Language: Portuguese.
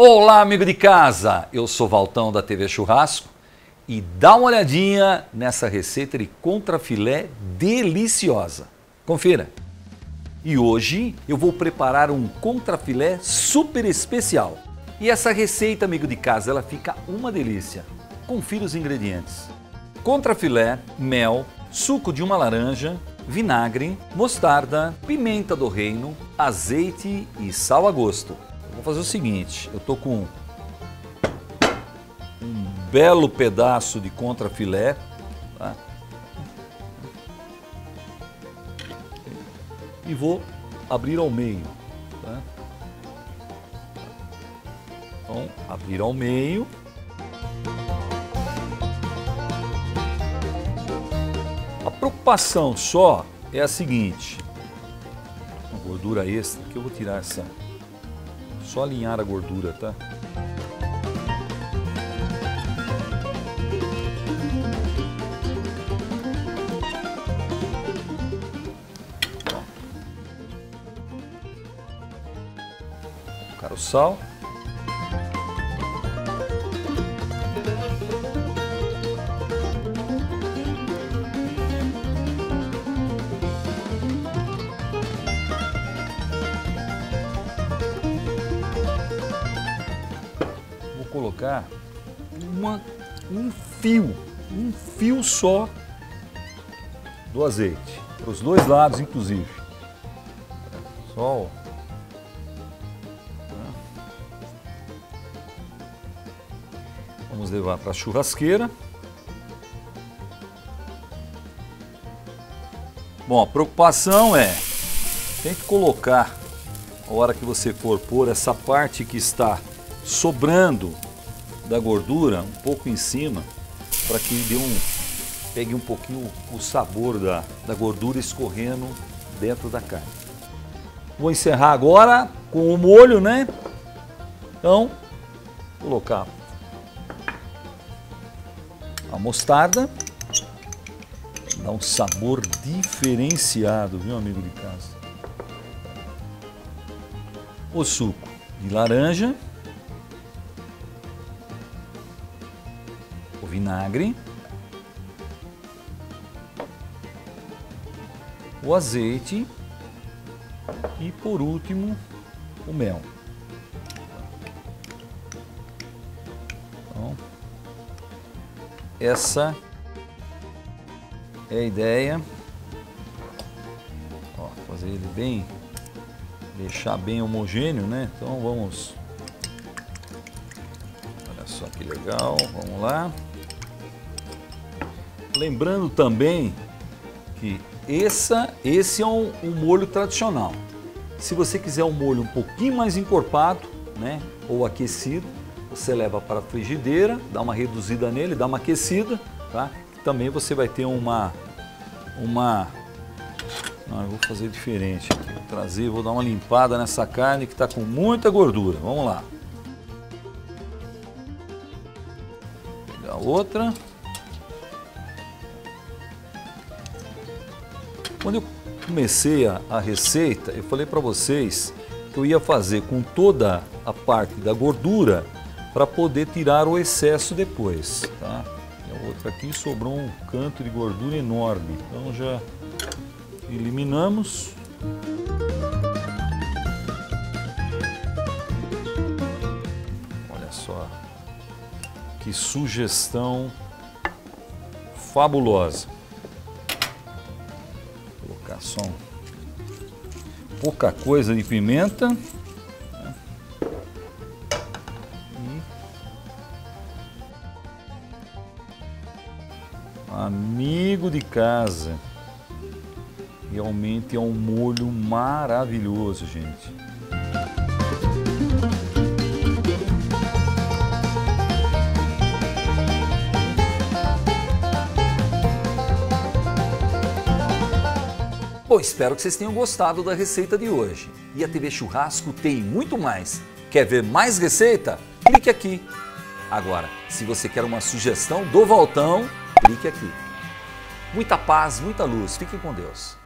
Olá, amigo de casa! Eu sou Valtão da TV Churrasco e dá uma olhadinha nessa receita de contrafilé deliciosa. Confira! E hoje eu vou preparar um contrafilé super especial. E essa receita, amigo de casa, ela fica uma delícia. Confira os ingredientes. Contrafilé, mel, suco de uma laranja, vinagre, mostarda, pimenta do reino, azeite e sal a gosto. Fazer o seguinte, eu tô com um belo pedaço de contrafilé, tá? E vou abrir ao meio, tá? Então, abrir ao meio. A preocupação só é a seguinte, gordura extra, que eu vou tirar essa só alinhar a gordura, tá? Colocar o sal. Colocar uma, um fio, um fio só do azeite, para os dois lados inclusive. Só Vamos levar para a churrasqueira. Bom, a preocupação é, tem que colocar, a hora que você for pôr essa parte que está sobrando da gordura um pouco em cima para que dê um, pegue um pouquinho o sabor da, da gordura escorrendo dentro da carne. Vou encerrar agora com o molho, né? Então, colocar a mostarda, dá um sabor diferenciado, viu, amigo de casa? O suco de laranja. Vinagre, o azeite e por último o mel. Então, essa é a ideia. Ó, fazer ele bem, deixar bem homogêneo, né? Então vamos. Olha só que legal, vamos lá. Lembrando também que essa, esse é um, um, molho tradicional. Se você quiser um molho um pouquinho mais encorpado, né, ou aquecido, você leva para a frigideira, dá uma reduzida nele, dá uma aquecida, tá? Também você vai ter uma, uma, não, eu vou fazer diferente aqui, vou trazer, vou dar uma limpada nessa carne que está com muita gordura. Vamos lá. Vou pegar outra. Quando eu comecei a, a receita, eu falei para vocês que eu ia fazer com toda a parte da gordura para poder tirar o excesso depois. Tá? E a outra aqui sobrou um canto de gordura enorme, então já eliminamos. Olha só que sugestão fabulosa um, pouca coisa de pimenta. Amigo de casa. Realmente é um molho maravilhoso, gente. Bom, espero que vocês tenham gostado da receita de hoje. E a TV Churrasco tem muito mais. Quer ver mais receita? Clique aqui. Agora, se você quer uma sugestão do Voltão, clique aqui. Muita paz, muita luz. Fiquem com Deus.